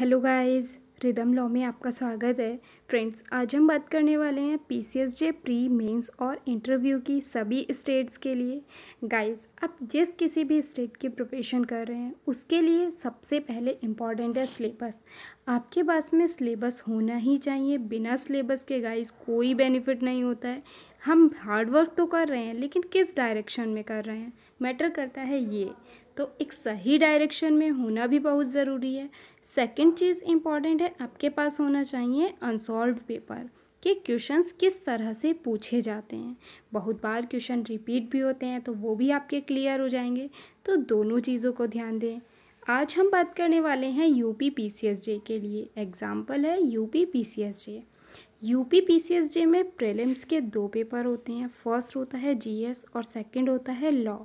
Hello guys, rhythm law में आपका स्वागत है। फ्रेंड्स, आज हम बात करने वाले हैं पीसीएसजे प्री, मेंस और इंटरव्यू की सभी स्टेट्स के लिए। गाइस, आप जिस किसी भी स्टेट की प्रिपरेशन कर रहे हैं, उसके लिए सबसे पहले इंपॉर्टेंट है सिलेबस। आपके पास में सिलेबस होना ही चाहिए। बिना सिलेबस के गाइस, कोई बेनिफिट नहीं होता है। हम हार्डवर्क तो कर रहे हैं, लेकिन किस डायरेक्शन में कर रहे हैं? मैटर करता है ये। तो एक सही डायरेक्शन में होना भी बहुत ज़रूरी है। सेकंड चीज़ इंपॉर्टेंट है, आपके पास होना चाहिए अनसॉल्व पेपर कि क्वेश्चंस किस तरह से पूछे जाते हैं। बहुत बार क्वेश्चन रिपीट भी होते हैं तो वो भी आपके क्लियर हो जाएँगे। तो दोनों चीज़ों को ध्यान दें। आज हम बात करने वाले हैं यूपी पीसीएसजे के लिए। एग्ज़ाम्पल है यूपी पीसीएसजे यूपी पीसीएसजे में प्रीलिम्स के दो पेपर होते हैं। फ़र्स्ट होता है जीएस और सेकंड होता है लॉ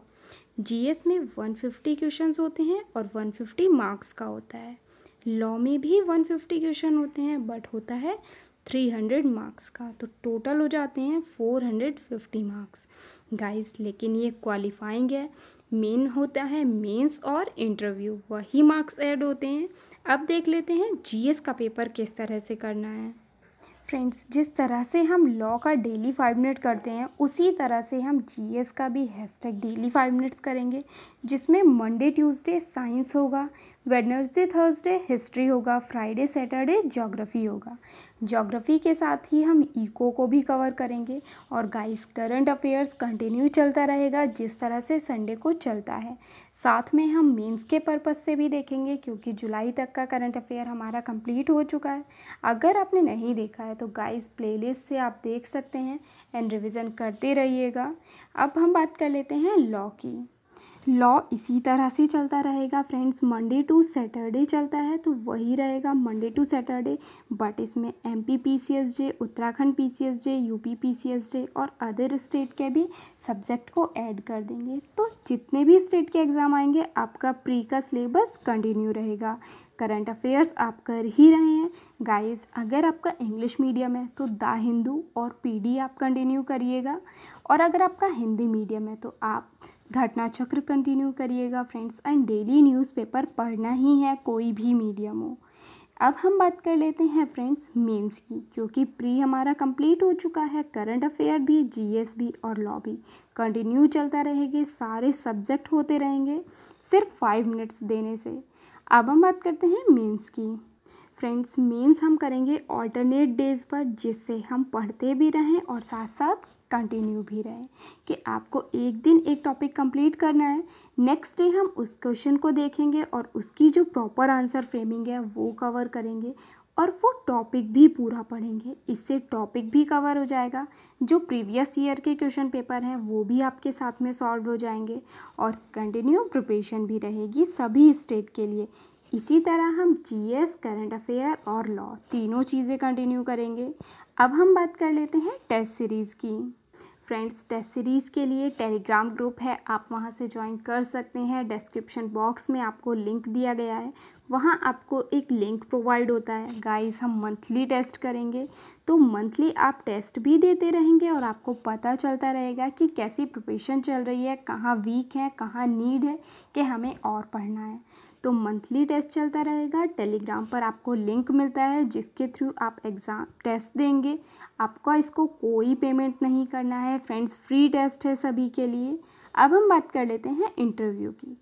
जीएस में 150 क्वेश्चंस होते हैं और 150 मार्क्स का होता है। लॉ में भी 150 क्वेश्चन होते हैं, बट होता है 300 मार्क्स का। तो टोटल हो जाते हैं 450 मार्क्स। गाइस, लेकिन ये क्वालिफाइंग है। मेन होता है मेंस और इंटरव्यू वही मार्क्स ऐड होते हैं। अब देख लेते हैं जीएस का पेपर किस तरह से करना है। फ्रेंड्स जिस तरह से हम लॉ का डेली फाइव मिनट करते हैं, उसी तरह से हम जीएस का भी हैशटैग डेली फाइव मिनट्स करेंगे, जिसमें मंडे ट्यूसडे साइंस होगा वेडनसडे थर्सडे हिस्ट्री होगा फ्राइडे सैटरडे जोग्राफ़ी होगा। जोग्राफ़ी के साथ ही हम इको को भी कवर करेंगे और गाइस करंट अफेयर्स कंटिन्यू चलता रहेगा, जिस तरह से संडे को चलता है। साथ में हम मीन्स के पर्पज़ से भी देखेंगे, क्योंकि जुलाई तक का करंट अफेयर हमारा कंप्लीट हो चुका है। अगर आपने नहीं देखा है तो गाइस प्लेलिस्ट से आप देख सकते हैं एंड रिवीजन करते रहिएगा। अब हम बात कर लेते हैं लॉ की लॉ इसी तरह से चलता रहेगा, फ्रेंड्स। मंडे टू सैटरडे चलता है तो वही रहेगा। मंडे टू सैटरडे बट इसमें M P P C S J Uttarakhand P C S J U P P C S J और अदर स्टेट के भी सब्जेक्ट को ऐड कर देंगे। तो जितने भी स्टेट के एग्ज़ाम आएँगे, आपका प्री का सिलेबस कंटिन्यू रहेगा। करंट अफेयर्स आप कर ही रहे हैं। गाइस अगर आपका इंग्लिश मीडियम है तो द हिंदू और पीडी आप कंटिन्यू करिएगा। और अगर आपका हिंदी मीडियम है तो आप घटना चक्र कंटिन्यू करिएगा फ्रेंड्स एंड डेली न्यूज़पेपर पढ़ना ही है, कोई भी मीडियम हो। अब हम बात कर लेते हैं फ्रेंड्स मेंस की, क्योंकि प्री हमारा कंप्लीट हो चुका है करंट अफेयर भी जीएस भी और लॉ भी। कंटिन्यू चलता रहेगा, सारे सब्जेक्ट होते रहेंगे, सिर्फ़ फाइव मिनट्स देने से। अब हम बात करते हैं मेंस की। फ्रेंड्स मेंस हम करेंगे ऑल्टरनेट डेज़ पर, जिससे हम पढ़ते भी रहें और साथ साथ कंटिन्यू भी रहे कि आपको एक दिन एक टॉपिक कंप्लीट करना है नेक्स्ट डे हम उस क्वेश्चन को देखेंगे और उसकी जो प्रॉपर आंसर फ्रेमिंग है वो कवर करेंगे और वो टॉपिक भी पूरा पढ़ेंगे। इससे टॉपिक भी कवर हो जाएगा, जो प्रीवियस ईयर के क्वेश्चन पेपर हैं वो भी आपके साथ में सॉल्व हो जाएँगे और कंटिन्यू प्रिपरेशन भी रहेगी सभी स्टेट के लिए। इसी तरह हम जीएस करंट अफेयर और लॉ तीनों चीज़ें कंटिन्यू करेंगे। अब हम बात कर लेते हैं टेस्ट सीरीज़ की। फ्रेंड्स टेस्ट सीरीज़ के लिए टेलीग्राम ग्रुप है, आप वहाँ से ज्वाइन कर सकते हैं। डिस्क्रिप्शन बॉक्स में आपको लिंक दिया गया है। वहाँ आपको एक लिंक प्रोवाइड होता है। गाइस हम मंथली टेस्ट करेंगे। तो मंथली आप टेस्ट भी देते रहेंगे और आपको पता चलता रहेगा कि कैसी प्रिपरेशन चल रही है, कहाँ वीक है, कहाँ नीड है कि हमें और पढ़ना है। तो मंथली टेस्ट चलता रहेगा। टेलीग्राम पर आपको लिंक मिलता है, जिसके थ्रू आप एग्ज़ाम टेस्ट देंगे। आपका इसको कोई पेमेंट नहीं करना है। फ्रेंड्स फ्री टेस्ट है सभी के लिए। अब हम बात कर लेते हैं इंटरव्यू की।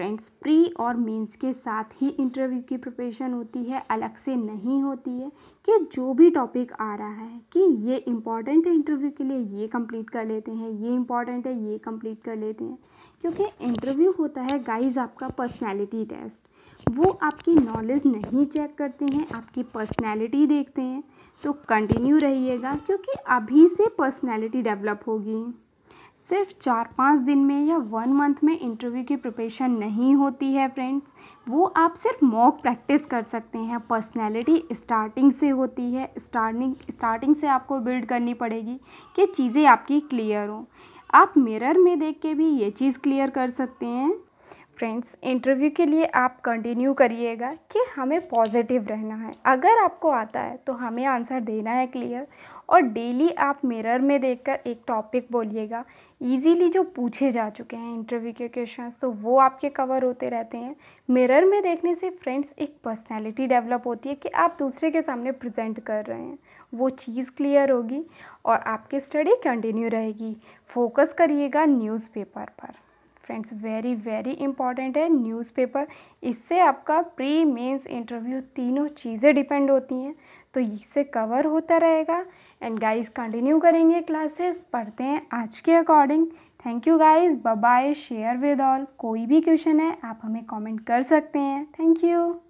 फ्रेंड्स प्री और मेंस के साथ ही इंटरव्यू की प्रिपरेशन होती है, अलग से नहीं होती है कि जो भी टॉपिक आ रहा है कि ये इंपॉर्टेंट है इंटरव्यू के लिए, ये कंप्लीट कर लेते हैं, ये इंपॉर्टेंट है, ये कंप्लीट कर लेते हैं। क्योंकि इंटरव्यू होता है गाइस आपका पर्सनैलिटी टेस्ट वो आपकी नॉलेज नहीं चेक करते हैं, आपकी पर्सनैलिटी देखते हैं। तो कंटिन्यू रहिएगा, क्योंकि अभी से पर्सनैलिटी डेवलप होगी। सिर्फ़ चार पाँच दिन में या वन मंथ में इंटरव्यू की प्रिपरेशन नहीं होती है फ्रेंड्स वो आप सिर्फ़ मॉक प्रैक्टिस कर सकते हैं. पर्सनैलिटी स्टार्टिंग से होती है. स्टार्टिंग स्टार्टिंग से आपको बिल्ड करनी पड़ेगी कि चीज़ें आपकी क्लियर हों. आप मिरर में देख के भी ये चीज़ क्लियर कर सकते हैं। फ्रेंड्स इंटरव्यू के लिए आप कंटिन्यू करिएगा कि हमें पॉजिटिव रहना है। अगर आपको आता है तो हमें आंसर देना है क्लियर और डेली आप मिरर में देखकर एक टॉपिक बोलिएगा। इजीली जो पूछे जा चुके हैं इंटरव्यू के क्वेश्चंस तो वो आपके कवर होते रहते हैं। मिरर में देखने से फ्रेंड्स एक पर्सनैलिटी डेवलप होती है कि आप दूसरे के सामने प्रजेंट कर रहे हैं। वो चीज़ क्लियर होगी और आपकी स्टडी कंटिन्यू रहेगी। फोकस करिएगा न्यूज़पेपर पर। फ्रेंड्स वेरी वेरी इंपॉर्टेंट है न्यूज़पेपर इससे आपका प्री मेंस इंटरव्यू तीनों चीज़ें डिपेंड होती हैं तो इससे कवर होता रहेगा। एंड गाइस कंटिन्यू करेंगे क्लासेस पढ़ते हैं आज के according thank you guys bye share with all कोई भी क्वेश्चन है, आप हमें कमेंट कर सकते हैं। Thank you